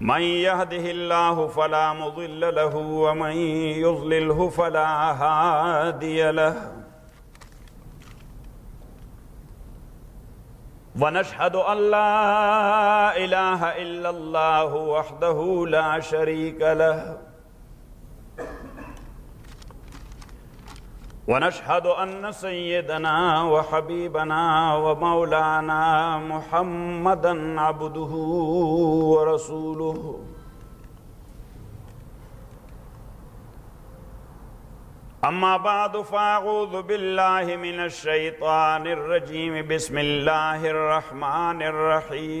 من يهده الله فلا مضل له ومن يضلله فلا هادي له. ونشهد أن لا إله إلا الله وحده لا شريك له. ونشهد ان سيدنا وحبيبنا ومولانا محمدا عبده ورسوله. اما بعد فاعوذ بالله من الشيطان الرجيم. بسم الله الرحمن الرحيم.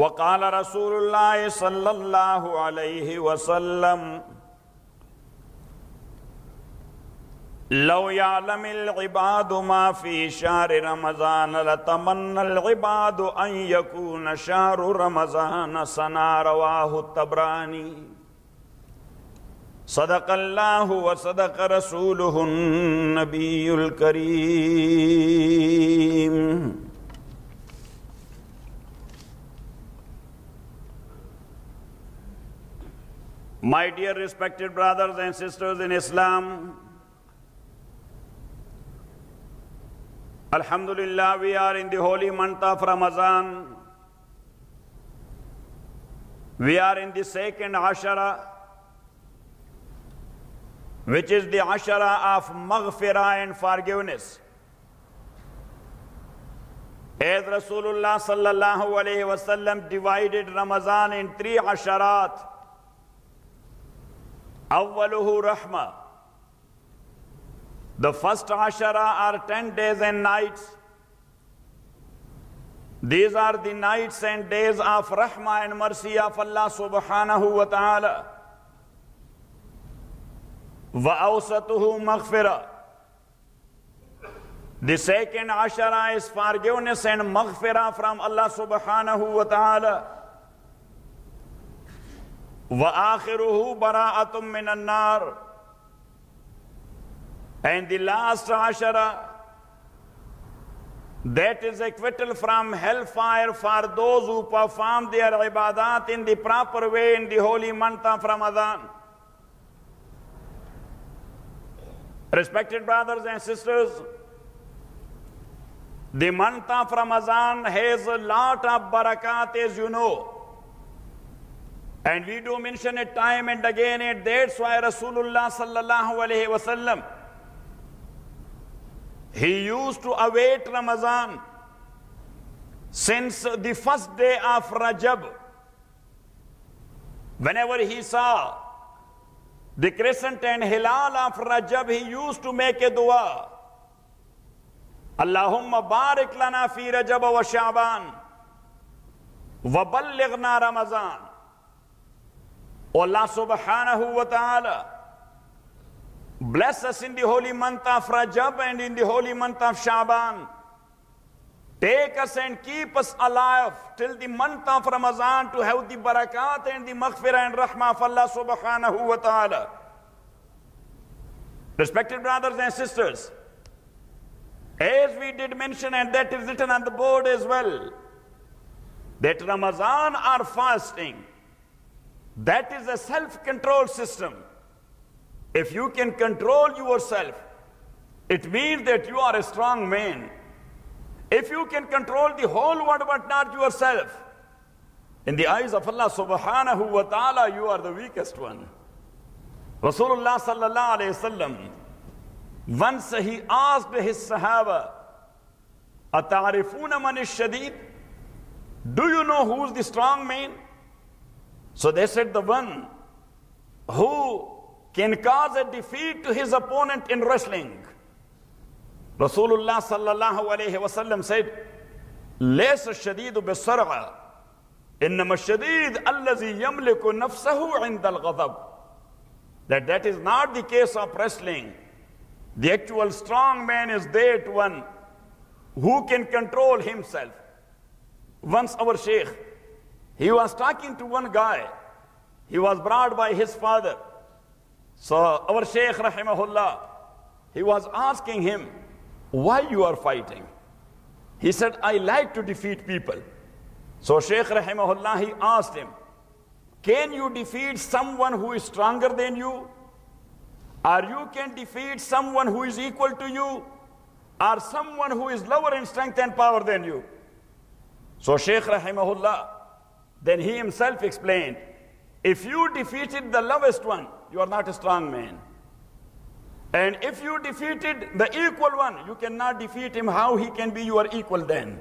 وقال رسول الله صلى الله عليه وسلم لو يعلم العباد ما في شهر رمضان لتمنى العباد أن يكون شهر رمضان سنا رواه الطبراني. صدق الله وصدق رسوله النبي الكريم. My dear respected brothers and sisters in Islam, Alhamdulillah, we are in the holy month of Ramadan. We are in the second Ashara, which is the Ashara of Maghfirah and forgiveness. As Rasulullah sallallahu alayhi wasallam divided Ramadan in three Asharat, أوله رحمة The first Ashara are 10 days and nights. These are the nights and days of Rahmah and mercy of Allah subhanahu wa ta'ala. وَأَوْسَطُهُ مَغْفِرَةً The second Ashara is forgiveness and maghfirah from Allah subhanahu wa ta'ala. وآخره براءة من النار And the last Ashara That is acquittal from hellfire for those who perform their ibadat in the proper way in the holy month of Ramadan. Respected brothers and sisters, the month of Ramadan has a lot of barakat, as you know. And we do mention it time and again, and that's why Rasulullah sallallahu alayhi wasallam he used to await Ramadan since the first day of Rajab. Whenever he saw the crescent and hilal of Rajab, he used to make a dua. Allahumma barik lana fi Rajab wa Sha'ban wa ballighna Ramazan. Allah subhanahu wa ta'ala bless us in the holy month of Rajab and in the holy month of Shaban. Take us and keep us alive till the month of Ramadan to have the barakat and the maghfirah and rahmah of Allah subhanahu wa ta'ala. Respected brothers and sisters, as we did mention and that is written on the board as well, that Ramadan or fasting, that is a self-control system. If you can control yourself, it means that you are a strong man. If you can control the whole world but not yourself, in the eyes of Allah subhanahu wa ta'ala, you are the weakest one. Rasulullah sallallahu alayhi wasallam, once he asked his Sahaba, Atarifuna man shadid? Do you know who's the strong man? So they said, the one who can cause a defeat to his opponent in wrestling. Rasulullah sallallahu alayhi wasallam said, ليس الشديد بالسرعة إنما الشديد الذي يملك نفسه عند الغضب that that is not the case of wrestling. The actual strong man is that one who can control himself. Once our sheikh, he was talking to one guy. He was brought by his father. So our Shaykh rahimahullah, he was asking him, why you are fighting? He said, I like to defeat people. So Shaykh rahimahullah, he asked him, can you defeat someone who is stronger than you? Or you can defeat someone who is equal to you? Or someone who is lower in strength and power than you? So Shaykh rahimahullah, then he himself explained, if you defeated the lowest one, you are not a strong man. And if you defeated the equal one, you cannot defeat him. How he can be your equal then?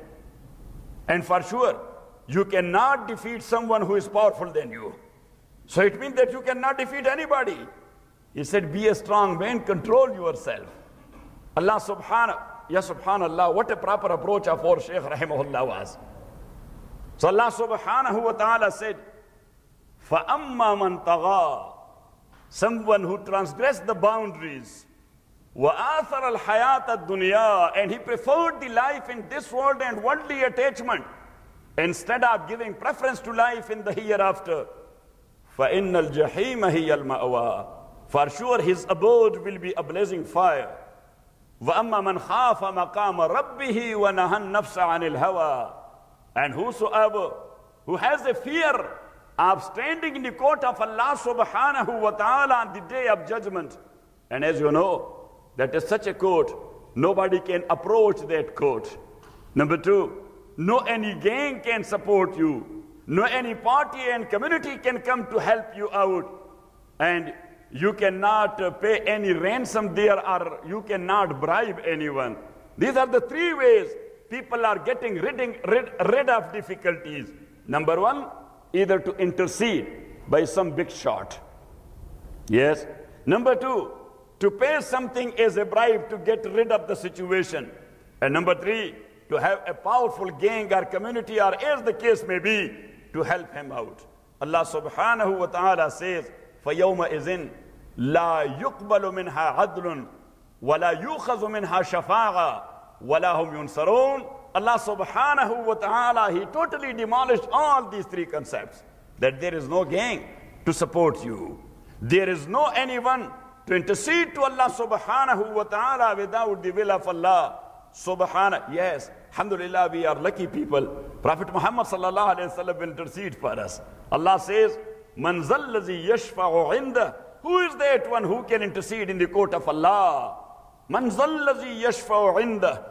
And for sure, you cannot defeat someone who is powerful than you. So it means that you cannot defeat anybody. He said, be a strong man, control yourself. Allah subhanahu, ya subhanallah, what a proper approach of our Shaykh rahimahullah was. So Allah subhanahu wa ta'ala said, فَأَمَّا مَنْ طَغَى someone who transgressed the boundaries. وَآثَرَ الْحَيَاةَ الدُّنْيَا And he preferred the life in this world and worldly attachment instead of giving preference to life in the hereafter. فَإِنَّ الْجَحِيمَ هِيَ الْمَأْوَى For sure his abode will be a blazing fire. وَأَمَّا مَنْ خَافَ مَقَامَ رَبِّهِ وَنَهَى النَّفْسَ عَنِ الْهَوَى and whosoever who has a fear of standing in the court of Allah subhanahu wa ta'ala on the day of judgment. And as you know, that is such a court, nobody can approach that court. Number two, no any gang can support you. No any party and community can come to help you out. And you cannot pay any ransom there or you cannot bribe anyone. These are the three ways people are getting rid, rid, rid of difficulties. Number one, either to intercede by some big shot. Yes. Number two, to pay something as a bribe to get rid of the situation. And number three, to have a powerful gang or community or as the case may be, to help him out. Allah subhanahu wa ta'ala says, فَيَوْمَ إِذٍ لَا يُقْبَلُ مِنْهَا عَدْلٌ وَلَا يُؤْخَذُ مِنْهَا شَفَاعًا Walahum Yunsaroon. Allah subhanahu wa ta'ala, He totally demolished all these three concepts. That there is no gang to support you. There is no anyone to intercede to Allah subhanahu wa ta'ala without the will of Allah. Subhana. Yes, alhamdulillah, we are lucky people. Prophet Muhammad sallallahu alayhi wa sallam intercede for us. Allah says, Man zallazi yashfa'u. Who is that one who can intercede in the court of Allah? Man zallazi yashfa'u inda.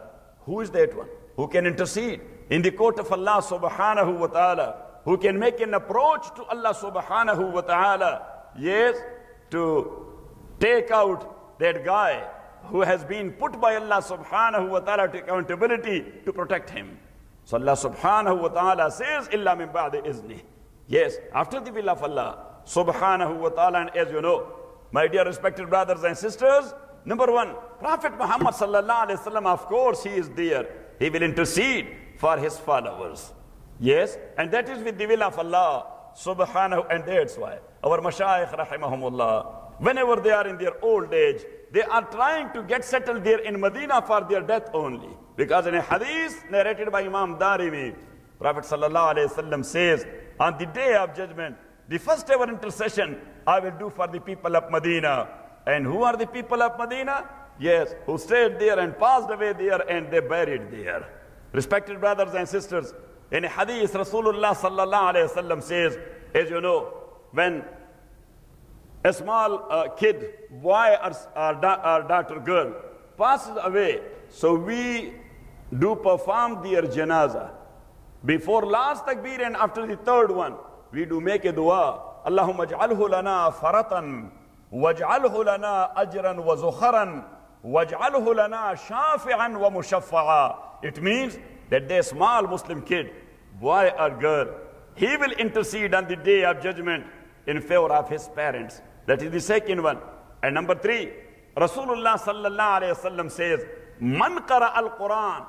Who is that one who can intercede in the court of Allah subhanahu wa ta'ala? Who can make an approach to Allah subhanahu wa ta'ala? Yes, to take out that guy who has been put by Allah subhanahu wa ta'ala to accountability to protect him. So Allah subhanahu wa ta'ala says, Illa min ba'di izni. Yes, after the will of Allah subhanahu wa ta'ala, and as you know, my dear respected brothers and sisters, number one, Prophet Muhammad sallallahu alayhi wasallam, of course, he is there. He will intercede for his followers. Yes, and that is with the will of Allah subhanahu, and that's why our mashayikh rahimahumullah, whenever they are in their old age, they are trying to get settled there in Medina for their death only. Because in a hadith narrated by Imam Darimi, Prophet sallallahu alayhi wasallam says, on the day of judgment, the first ever intercession I will do for the people of Medina. And who are the people of Medina? Yes, who stayed there and passed away there and they buried there. Respected brothers and sisters, in a hadith, Rasulullah sallallahu alayhi wasallam says, as you know, when a small uh, kid, boy or, or, or daughter, girl, passes away, so we do perform their janazah. Before last takbir and after the third one, we do make a dua. Allahumma ij'alhu lana faratan, ajran wa zukharan, waj'alhu lana shafi'an wa mushaffa'a. It means that the small Muslim kid, boy or girl, he will intercede on the day of judgment in favor of his parents. That is the second one. And number three, Rasulullah sallallahu alayhi wasallam says, Man qara al-Quran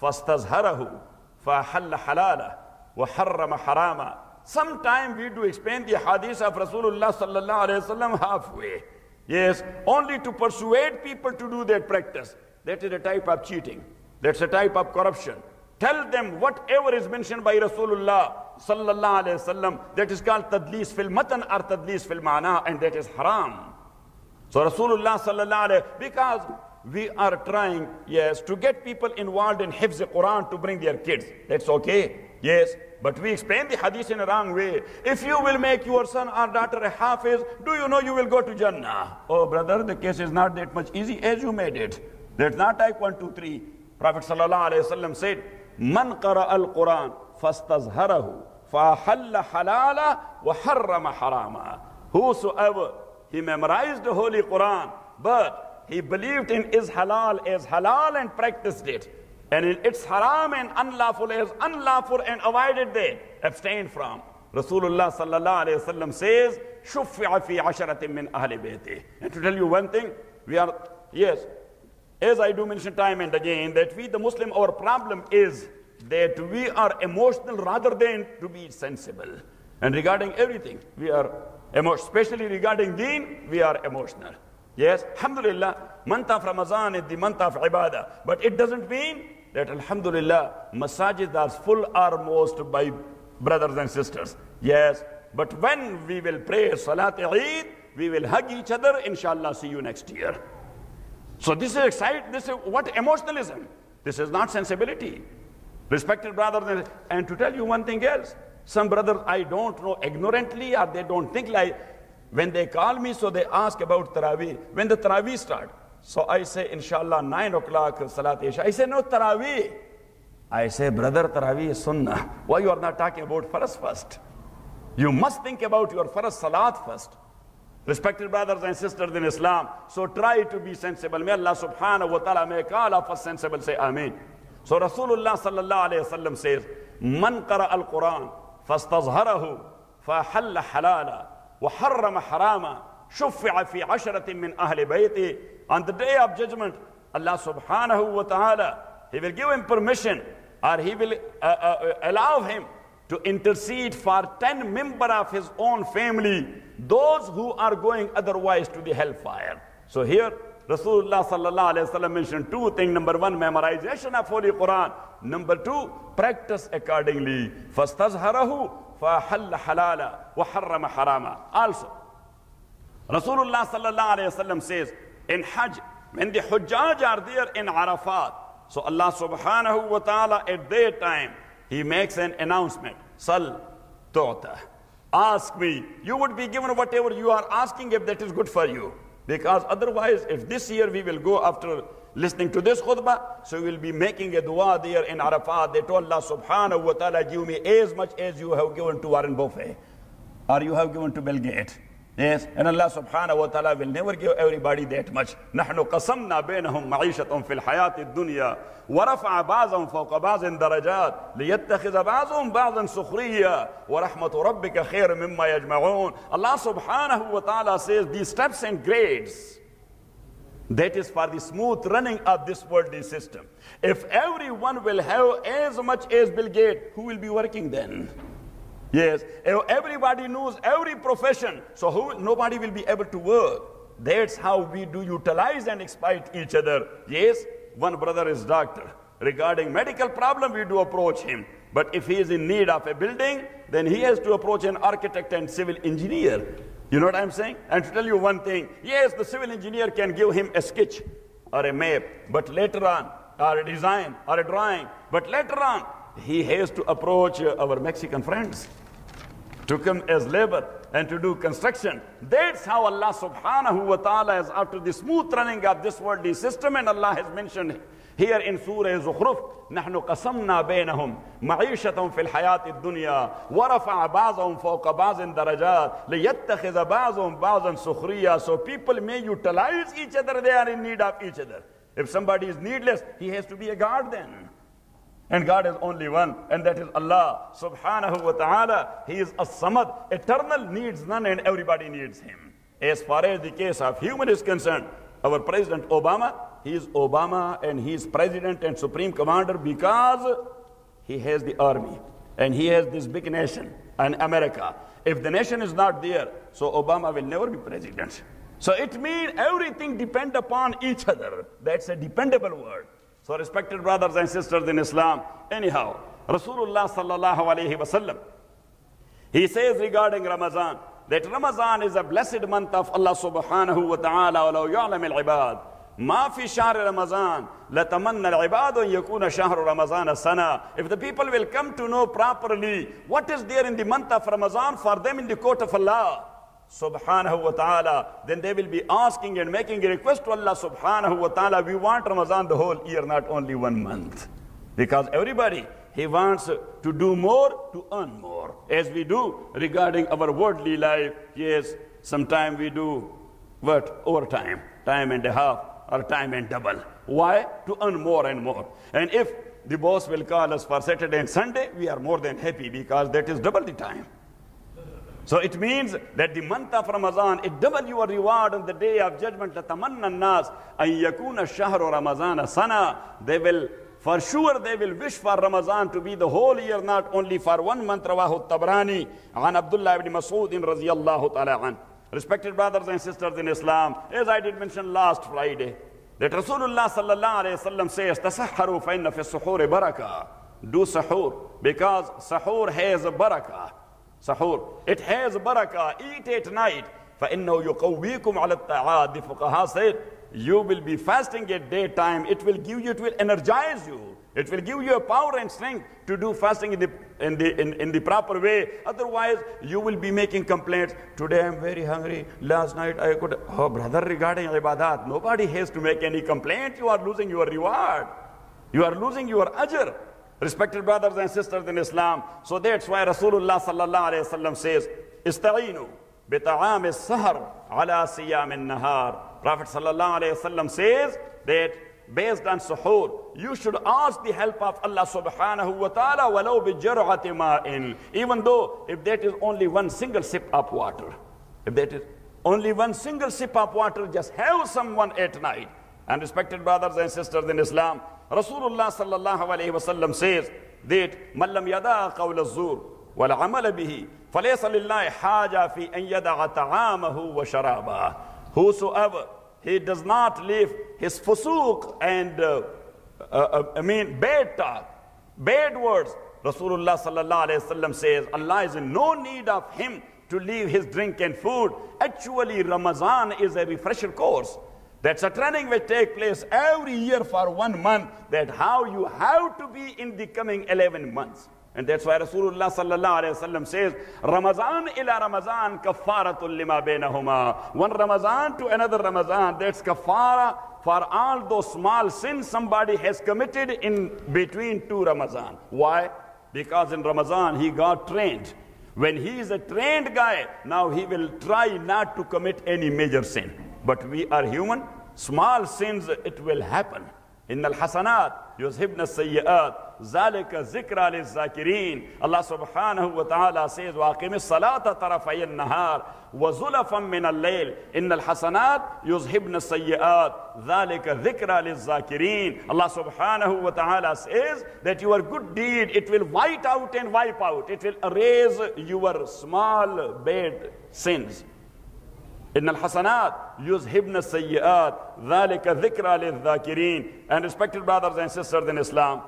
fastazharahu فَحَلَّ حَلَالًا وَحَرَّمَ حَرَامًا Sometime we do explain the hadith of Rasulullah sallallahu alayhi wasallam halfway. Yes, only to persuade people to do that practice. That is a type of cheating. That's a type of corruption. Tell them whatever is mentioned by Rasulullah sallallahu alayhi wasallam, that is called tadlis fil matan or tadlis fil ma'na, and that is haram. So Rasulullah sallallahu alayhi because we are trying, yes, to get people involved in Hifz Quran to bring their kids. That's okay, yes. But we explain the hadith in a wrong way. If you will make your son or daughter a hafiz, do you know you will go to Jannah? Oh, brother, the case is not that much easy as you made it. That's not type 1, 2, 3. Prophet alayhi said, Man qara al-Quran fastazharahu fahalla halala wa harrama harama. Whosoever he memorized the Holy Quran, but he believed in is halal as halal and practiced it. And it's haram and unlawful is unlawful and avoided they abstain from. Rasulullah sallallahu alayhi wasallam says, Shuffi'a fi asharatim min ahli bayti. And to tell you one thing, we are, yes, as I do mention time and again, that we the Muslim, our problem is that we are emotional rather than to be sensible. And regarding everything, we are emotional. Especially regarding deen, we are emotional. Yes, alhamdulillah, month of Ramadan is the month of ibadah. But it doesn't mean that Alhamdulillah, masajid are full almost by brothers and sisters. Yes, but when we will pray Salat Eid, we will hug each other, inshallah, see you next year. So this is exciting, this is what emotionalism? This is not sensibility. Respected brothers, and to tell you one thing else, some brothers I don't know ignorantly or they don't think like, when they call me, so they ask about Taraweeh. When the Taraweeh start, so I say, inshallah, 9 o'clock, Salat Isha. I say, no, Taraweeh. I say, brother, Taraweeh is Sunnah. Why you are not talking about Faras first? You must think about your Faras Salat first. Respected brothers and sisters in Islam, so try to be sensible. May Allah subhanahu wa ta'ala make all of us sensible. Say Ameen. So Rasulullah sallallahu alayhi wa sallam says, Man qara al-Quran, fastazharahu, fahalla halala. وحرم حراما شفع في عشرة من أهل بيته on the day of judgment Allah subhanahu wa ta'ala he will give him permission or he will uh, uh, allow him to intercede for 10 members of his own family those who are going otherwise to the hellfire so here Rasulullah sallallahu alayhi wa mentioned two things. Number one, memorization of Holy Quran. Number two, practice accordingly. فَاسْتَزْهَرَهُ فَحَلَّ حَلَالًا وَحَرَّمَ حَرَامًا Also, Rasulullah sallallahu alayhi wa says, in Hajj, when the Hujjaj are there in Arafat, So Allah subhanahu wa ta'ala at that time, He makes an announcement. Sal tu'ta. Ask me. You would be given whatever you are asking if that is good for you. Because otherwise, if this year we will go after listening to this khutbah, so we will be making a dua there in Arafat that oh Allah subhanahu wa ta'ala give me as much as you have given to Warren Buffett or you have given to Bill Gates. Yes, and Allah subhanahu wa ta'ala will never give everybody that much. نحن قسمنا بينهم معيشة في الحياة الدنيا ورفع بعضهم فوق بعض درجات ليتخذ بعضهم بعضا سخريا ورحمة ربك خير مما يجمعون. Allah subhanahu wa ta'ala says these steps and grades that is for the smooth running of this worldly system. If everyone will have as much as Bill Gates, who will be working then? Yes, eh, everybody knows every profession, so who, nobody will be able to work. That's how we do utilize and exploit each other. Yes, one brother is doctor. Regarding medical problem, we do approach him. But if he is in need of a building, then he has to approach an architect and civil engineer. You know what I'm saying? And to tell you one thing, yes, the civil engineer can give him a sketch or a map, but later on, or a design or a drawing, but later on, he has to approach uh, our Mexican friends to come as labor and to do construction. That's how Allah subhanahu wa ta'ala is after the smooth running of this worldly system and Allah has mentioned here in Surah Zukhruf نحن قسمنا بينهم معيشة في الحياة الدنيا ورفع بعضهم فوق بعض درجات ليتخذ بعضهم بعضا سخريا so people may utilize each other they are in need of each other if somebody is needless he has to be a guard then and God is only one, and that is Allah subhanahu wa ta'ala. He is a samad, eternal, needs none, and everybody needs Him. As far as the case of human is concerned, our President Obama, he is Obama and he is President and Supreme Commander because he has the army and he has this big nation and America. If the nation is not there, so Obama will never be president. So it means everything depend upon each other. That's a dependable word. So respected brothers and sisters in Islam, anyhow, Rasulullah sallallahu alayhi wasallam, he says regarding Ramadan, that Ramadan is a blessed month of Allah subhanahu wa ta'ala ولو يعلم العباد ما في شهر رمضان لتمنى العباد أن يكون شهر رمضان سنة If the people will come to know properly what is there in the month of Ramadan for them in the court of Allah subhanahu wa ta'ala, then they will be asking and making a request to Allah subhanahu wa ta'ala. We want Ramadan the whole year, not only one month. Because everybody, he wants to do more to earn more. As we do regarding our worldly life, yes, sometime we do what? Overtime, time time and a half, or time and double. Why? To earn more and more. And if the boss will call us for Saturday and Sunday, we are more than happy because that is double the time. So it means that the month of Ramadan, it double your reward on the day of judgment. لَتَمَنَّ النَّاسِ أَن يَكُونَ الشَّهْرُ رَمَضَانَ سَنَةً They will, for sure they will wish for Ramadan to be the whole year, not only for one month. رواه الطبراني عن عبد الله بن مسعود رضي الله تعالى عنه. Respected brothers and sisters in Islam, as I did mention last Friday, that Rasulullah sallallahu alayhi wa sallam says, تَسَحَّرُوا فَإِنَّ فِي السُّحُورِ بَرَكَةً Do sahur, because sahur has a barakah. Sahur. It has barakah. Eat at night. فَإِنَّهُ يُقَوِّيكُمْ عَلَى التَّعَادِ The fuqaha said, you will be fasting at daytime. It will give you, it will energize you. It will give you a power and strength to do fasting in the, in the, in, in the proper way. Otherwise, you will be making complaints. Today I'm very hungry. Last night I could, oh brother, regarding ibadat, nobody has to make any complaint. You are losing your reward. You are losing your ajr. Respected brothers and sisters in Islam. So that's why Rasulullah sallallahu alayhi wasallam says, Ista'inu bita'am sahar ala siyam nahar. Prophet sallallahu alayhi wasallam says that based on suhoor, you should ask the help of Allah subhanahu wa ta'ala walau bijar'ati ma'in. Even though if that is only one single sip of water. If that is only one single sip of water, just have someone at night. And respected brothers and sisters in Islam, Rasulullah sallallahu alayhi wasallam says that Mallam yada qawla zur wal amala bihi falaysa lillahi haja fi an yada'a ta'amahu wa sharaba. Whosoever he does not leave his fusuq and uh, uh, uh I mean bad talk, bad words. Rasulullah sallallahu alayhi wasallam says Allah is in no need of him to leave his drink and food. Actually, Ramadan is a refresher course. That's a training which takes place every year for one month, that how you have to be in the coming 11 months. And that's why Rasulullah sallallahu alayhi wasallam says, Ramadan ila Ramadan kaffaratul lima bainahuma. One Ramadan to another Ramadan, that's kafara for all those small sins somebody has committed in between two Ramazan. Why? Because in Ramazan he got trained. When he is a trained guy, now he will try not to commit any major sin But we are human, small sins, it will happen. إن الحسنات يذهبن السيئات ذلك ذكرى للذاكرين الله سبحانه وتعالى says واقم الصلاة طرفي النهار وزلفا من الليل إن الحسنات يذهبن السيئات ذلك ذكرى للذاكرين Allah subhanahu wa ta'ala says that your good deed it will white out and wipe out it will erase your small bad sins إن الحسنات يذهبن السيئات ذلك ذكرى للذاكرين and respected brothers and sisters in Islam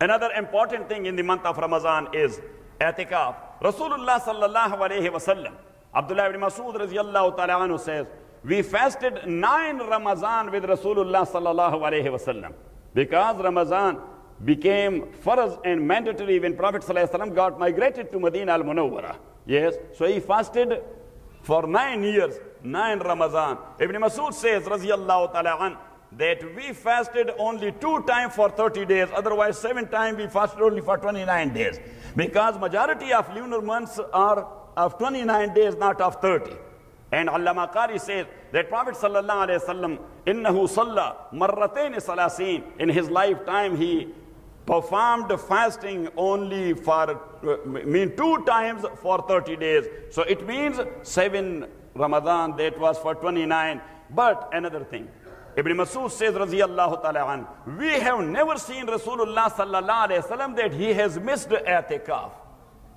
another important thing in the month of Ramadan is اعتكاف Rasulullah sallallahu alayhi wasallam Abdullah ibn Masud radiallahu ta'ala anhu says we fasted nine Ramadan with Rasulullah sallallahu alayhi wasallam because Ramadan became farz and mandatory when Prophet sallallahu alayhi wasallam got migrated to Medina al-Munawwara yes so he fasted for nine years, nine Ramadan. Ibn Masud says, an, that we fasted only two times for 30 days. Otherwise, seven times we fasted only for 29 days. Because majority of lunar months are of 29 days, not of 30. And Allama Qari says that Prophet sallallahu alayhi wasallam, innahu salla marratain salasin. In his lifetime, he performed fasting only for, uh, mean two times for 30 days. So it means seven Ramadan, that was for 29. But another thing, Ibn Masud says, Raziyallahu an, we have never seen Rasulullah sallallahu alayhi wasallam that he has missed i'tikaf.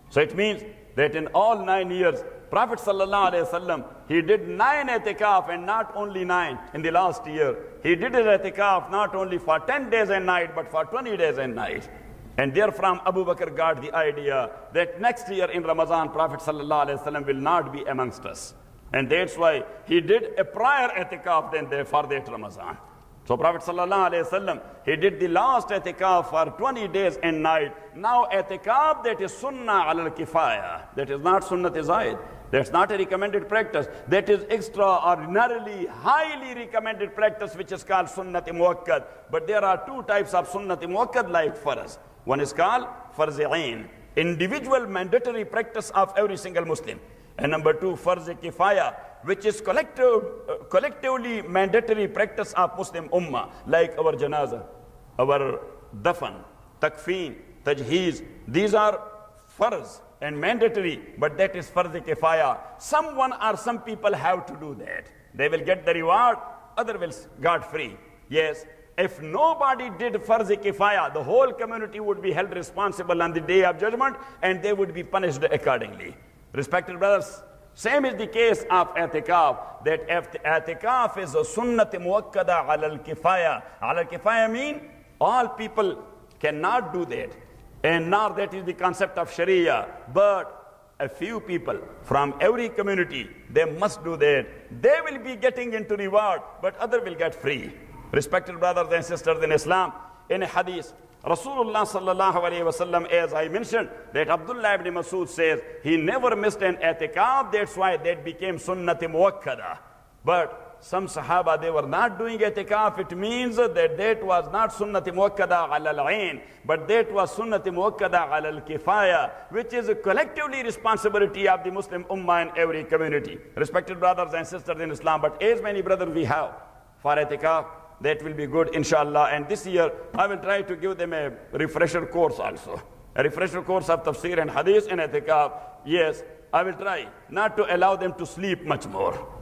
So it means that in all nine years, Prophet sallallahu alaihi wasallam, he did nine etikaf and not only nine in the last year. He did his etikaf not only for 10 days and night, but for 20 days and night. And therefrom Abu Bakr got the idea that next year in Ramadan, Prophet wasallam will not be amongst us. And that's why he did a prior etikaf than for that Ramadan. So Prophet ﷺ, he did the last etikaf for 20 days and night. Now etikaf that is sunnah al-kifaya, that is not sunnah zaid. That's not a recommended practice. That is extraordinarily, highly recommended practice which is called sunnat muakkad. But there are two types of sunnat muakkad like for us. One is called farz ain, individual mandatory practice of every single Muslim. And number two, farz kifaya, which is collective, uh, collectively mandatory practice of Muslim ummah, like our janaza, our dafan, takfeen, tajheez. These are farz and mandatory, but that is farz kifaya. Someone or some people have to do that. They will get the reward, other will got free. Yes, if nobody did farz kifaya, the whole community would be held responsible on the day of judgment and they would be punished accordingly. Respected brothers, same is the case of i'tikaf, that i'tikaf is a sunnat muwakkada ala al-kifaya. Al-kifaya mean all people cannot do that. And now that is the concept of Sharia. But a few people from every community, they must do that. They will be getting into reward, but other will get free. Respected brothers and sisters in Islam, in a hadith, Rasulullah sallallahu alayhi wasallam, as I mentioned, that Abdullah ibn Masud says, he never missed an etikaf, that's why that became sunnati muwakkada. But some Sahaba, they were not doing etikaf. It means that that was not sunnati muwakkada al ain, but that was sunnati muwakkada al kifaya, which is a collectively responsibility of the Muslim ummah in every community. Respected brothers and sisters in Islam, but as many brothers we have for etikaf, that will be good, inshallah. And this year, I will try to give them a refresher course also. A refresher course of tafsir and hadith and etikaf. Yes, I will try not to allow them to sleep much more.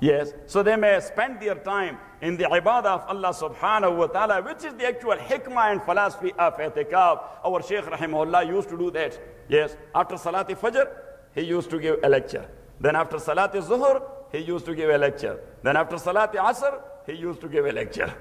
Yes, so they may spend their time in the ibadah of Allah subhanahu wa ta'ala, which is the actual hikmah and philosophy of etikaf. Our Shaykh rahimahullah used to do that. Yes, after Salati Fajr, he used to give a lecture. Then after Salati Zuhr, he used to give a lecture. Then after Salati Asr, he used to give a lecture.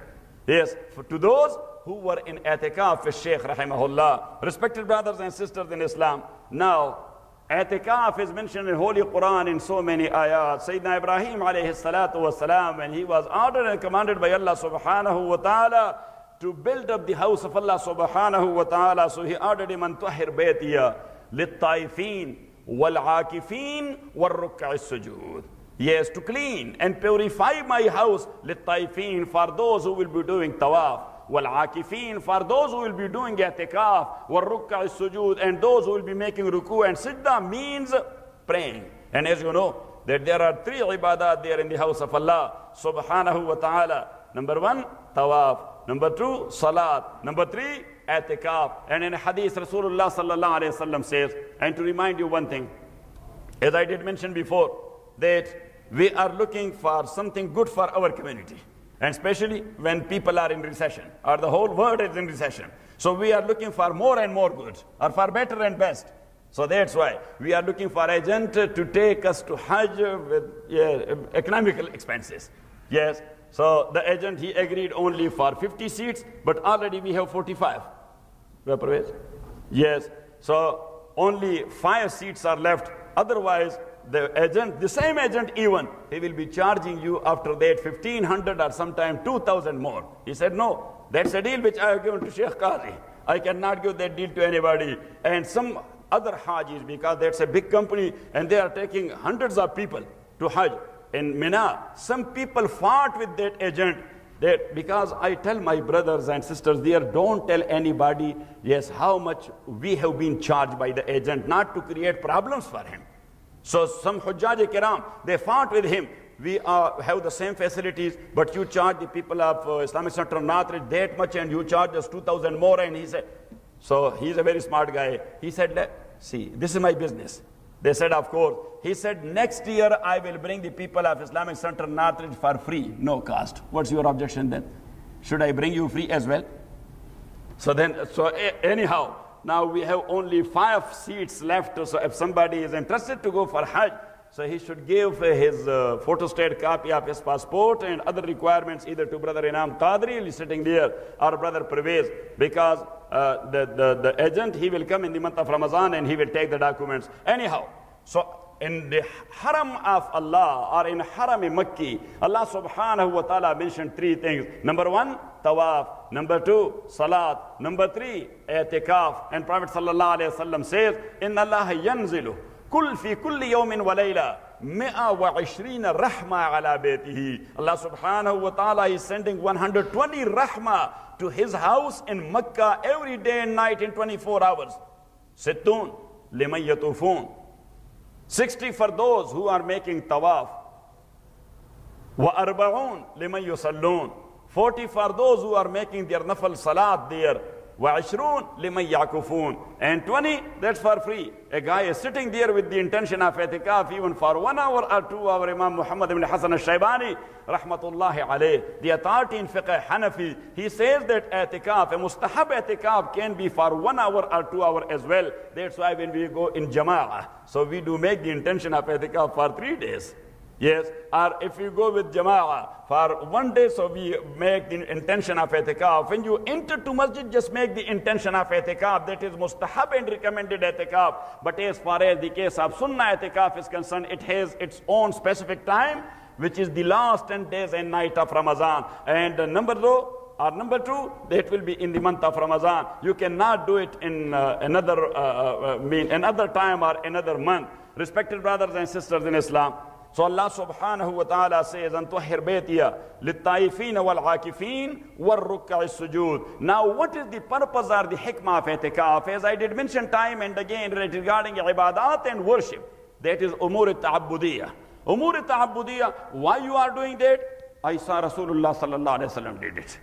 Yes, for to those who were in i'tikaf with Shaykh rahimahullah, respected brothers and sisters in Islam, now Atikaf is mentioned in Holy Quran in so many ayat. Sayyidina Ibrahim alayhi salatu wasalam, when he was ordered and commanded by Allah subhanahu wa ta'ala to build up the house of Allah subhanahu wa ta'ala, so he ordered him an tuhir baytiya lit-taifin wal-akifin wal-ruk'a sujud Yes, to clean and purify my house lit-taifin for those who will be doing tawaf. والعاكفين for those who will be doing i'tikaf والركع السجود and those who will be making ruku and sidda means praying and as you know that there are three ibadat there in the house of Allah subhanahu wa ta'ala number one tawaf number two salat number three i'tikaf and in hadith Rasulullah sallallahu alayhi wasallam says and to remind you one thing as I did mention before that we are looking for something good for our community and especially when people are in recession or the whole world is in recession. So we are looking for more and more good or for better and best. So that's why we are looking for agent to take us to Hajj with yeah, economical expenses. Yes. So the agent, he agreed only for 50 seats, but already we have 45. Yes. So only five seats are left. Otherwise, the agent, the same agent even, he will be charging you after that 1500 or sometime 2000 more. He said, no, that's a deal which I have given to Sheikh Qazi. I cannot give that deal to anybody. And some other Hajis, because that's a big company and they are taking hundreds of people to Hajj. In Mina, some people fought with that agent that because I tell my brothers and sisters there, don't tell anybody, yes, how much we have been charged by the agent, not to create problems for him. So some Hujjaj Kiram, they fought with him. We uh, have the same facilities, but you charge the people of uh, Islamic Center of Northridge that much and you charge us 2,000 more. And he said, so he's a very smart guy. He said, see, this is my business. They said, of course. He said, next year I will bring the people of Islamic Center Northridge for free, no cost. What's your objection then? Should I bring you free as well? So then, so anyhow, now we have only five seats left. So if somebody is interested to go for Hajj, so he should give his uh, photostat copy of his passport and other requirements either to Brother Inam Qadri, sitting there, or Brother Pervez, because uh, the, the, the agent, he will come in the month of Ramadan and he will take the documents. Anyhow, so in the haram of Allah or in haram Makki, Allah subhanahu wa ta'ala mentioned three things. Number one, tawaf. Number two, salat. Number three, i'tikaf. And Prophet sallallahu alayhi wa sallam says, إِنَّ اللَّهَ يَنزِلُ كل في كل يوم وليلة 120 رحمة على بيته Allah subhanahu wa ta'ala is sending 120 rahmah to his house in Mecca every day and night in 24 hours. ستون لمن يطوفون 60 for those who are making tawaf. وأربعون لمن يصلون 40 for those who are making their nafal salat there. وعشرون لمن يعكفون and 20 that's for free a guy is sitting there with the intention of etikaf even for one hour or two hour Imam Muhammad ibn Hassan al-Shaybani rahmatullahi alayh the authority in fiqh Hanafi he says that etikaf a mustahab etikaf can be for one hour or two hour as well that's why when we go in jama'ah so we do make the intention of etikaf for three days Yes, or if you go with jama'ah for one day, so we make the intention of etikaf. When you enter to masjid, just make the intention of etikaf. That is mustahab and recommended etikaf. But as far as the case of sunnah etikaf is concerned, it has its own specific time, which is the last 10 days and night of Ramadan. And uh, number two, or number two, that will be in the month of Ramadan. You cannot do it in uh, another uh, uh mean another time or another month. Respected brothers and sisters in Islam. So Allah subhanahu wa ta'ala says, and Antwahir baytiya littaifin wal akifin wal sujood Now, what is the purpose or the hikmah of itikaf? As I did mention time and again regarding ibadat and worship, that is umur ta'abbudiyah. Umur ta'abbudiyah, why you are doing that? I saw Rasulullah sallallahu alayhi wa sallam did it.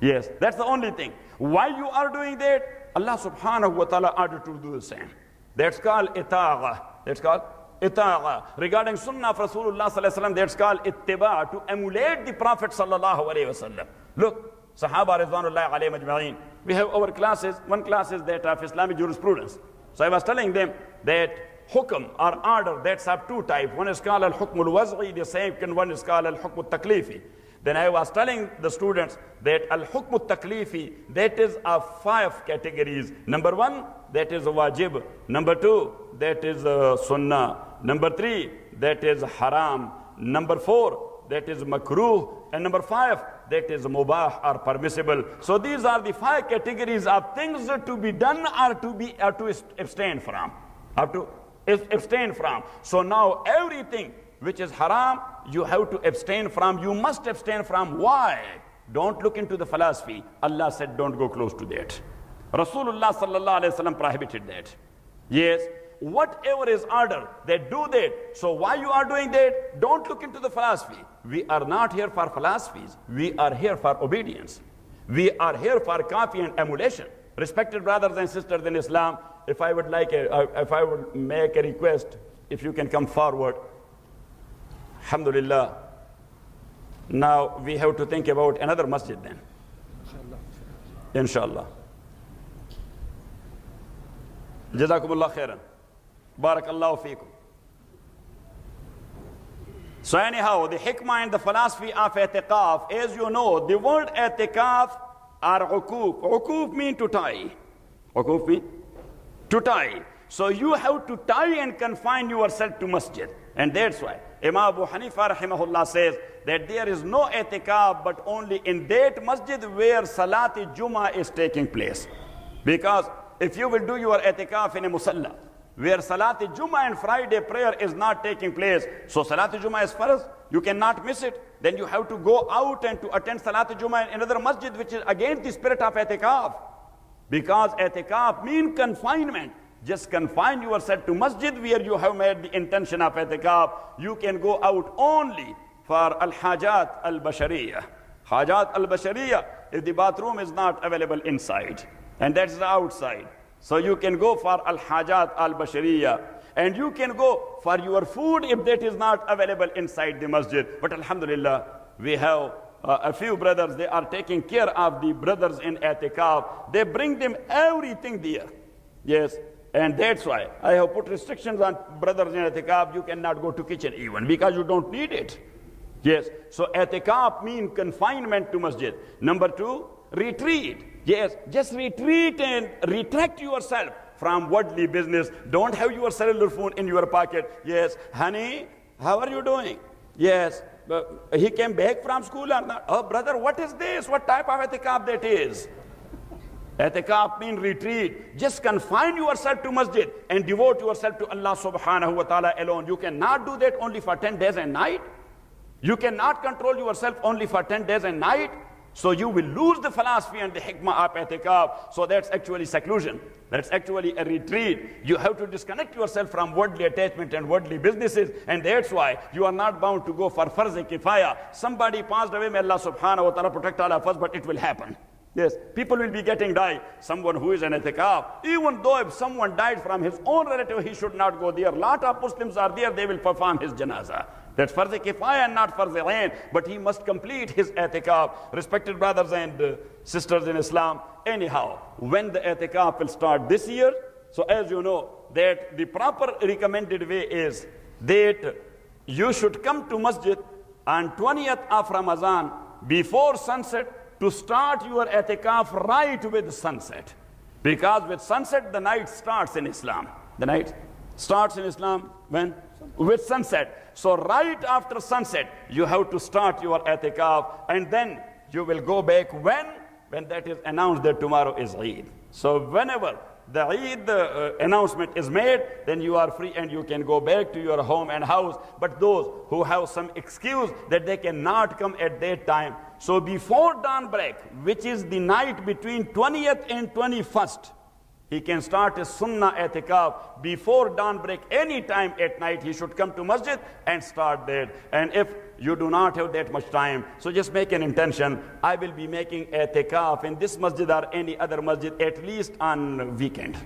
Yes, that's the only thing. Why you are doing that? Allah subhanahu wa ta'ala ordered to do the same. That's called itagha. That's called ita'a. Regarding sunnah of Rasulullah sallallahu that's called ittiba, to emulate the Prophet sallallahu alayhi wasallam. Look, Sahaba rizwanullah alayhi majma'in. We have our classes, one class is that of Islamic jurisprudence. So I was telling them that hukm or order, that's have two types. One is called al-hukm al-waz'i, the same one is called al-hukm al-taklifi. Then I was telling the students that al-hukm taklifi that is of five categories. Number one, that is wajib. Number two, that is uh, sunnah. Number three, that is haram. Number four, that is makruh. And number five, that is mubah or permissible. So these are the five categories of things to be done or to be or to abstain from. Or to abstain from. So now everything which is haram, you have to abstain from. You must abstain from. Why? Don't look into the philosophy. Allah said, don't go close to that. Rasulullah prohibited that. Yes, whatever is order, they do that. So why you are doing that? Don't look into the philosophy. We are not here for philosophies. We are here for obedience. We are here for copy and emulation. Respected brothers and sisters in Islam, if I would like, a, uh, if I would make a request, if you can come forward. Alhamdulillah. Now we have to think about another masjid then. Inshallah. Jazakumullah khairan. Barakallahu feekum. So anyhow, the hikmah and the philosophy of etiqaf, as you know, the word etiqaf or ukuf. Ukuf mean to tie. Ukuf mean to tie. So you have to tie and confine yourself to masjid. And that's why Imam Abu Hanifa rahimahullah says that there is no etiqaf but only in that masjid where Salati Juma is taking place. Because if you will do your etiqaf in a musalla, where Salat Juma and Friday prayer is not taking place. So Salat Juma is first, you cannot miss it. Then you have to go out and to attend Salat Juma in another masjid, which is against the spirit of etikaf. Because etikaf means confinement. Just confine yourself to masjid where you have made the intention of etikaf. You can go out only for al-hajat al-bashariyah. Hajat al-bashariyah, if the bathroom is not available inside. And that's the outside. So you can go for al-hajat al-bashariya. And you can go for your food if that is not available inside the masjid. But alhamdulillah, we have uh, a few brothers, they are taking care of the brothers in Atikaf. They bring them everything there. Yes. And that's why I have put restrictions on brothers in Atikaf. You cannot go to kitchen even because you don't need it. Yes. So Atikaf means confinement to masjid. Number two, retreat. Yes, just retreat and retract yourself from worldly business. Don't have your cellular phone in your pocket. Yes, honey, how are you doing? Yes, he came back from school or not? Oh, brother, what is this? What type of etikaf that is? Etikaf means retreat. Just confine yourself to masjid and devote yourself to Allah subhanahu wa ta'ala alone. You cannot do that only for 10 days and night. You cannot control yourself only for 10 days and night. So you will lose the philosophy and the hikmah of etikaf. So that's actually seclusion. That's actually a retreat. You have to disconnect yourself from worldly attachment and worldly businesses. And that's why you are not bound to go for farz kifaya. Somebody passed away, may Allah subhanahu wa ta'ala protect all of us, but it will happen. Yes, people will be getting died. Someone who is an etikaf, even though if someone died from his own relative, he should not go there. Lot of Muslims are there, they will perform his janazah. That's farz kifaya and not farz ain. But he must complete his etikaf. Respected brothers and uh, sisters in Islam. Anyhow, when the etikaf will start this year, so as you know, that the proper recommended way is that you should come to masjid on 20th of Ramadan before sunset to start your etikaf right with sunset. Because with sunset, the night starts in Islam. The night starts in Islam when? With sunset. So right after sunset, you have to start your etikaf and then you will go back when? When that is announced that tomorrow is Eid. So whenever the Eid uh, announcement is made, then you are free and you can go back to your home and house. But those who have some excuse that they cannot come at that time, so before dawn break, which is the night between 20th and 21st, he can start his sunnah etikaf before dawnbreak any time at night. He should come to masjid and start there. And if you do not have that much time, so just make an intention. I will be making etikaf in this masjid or any other masjid at least on weekend.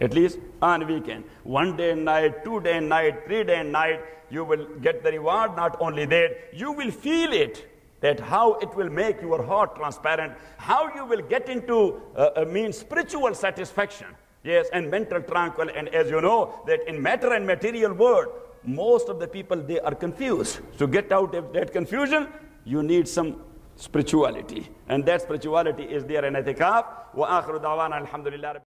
At least on weekend. One day and night, two day and night, three day and night, you will get the reward. Not only that, you will feel it that how it will make your heart transparent, how you will get into uh, uh, mean spiritual satisfaction, yes, and mental tranquil. And as you know, that in matter and material world, most of the people they are confused. To get out of that confusion, you need some spirituality. And that spirituality is there in itikaf. Wa akhiru da'wana alhamdulillah.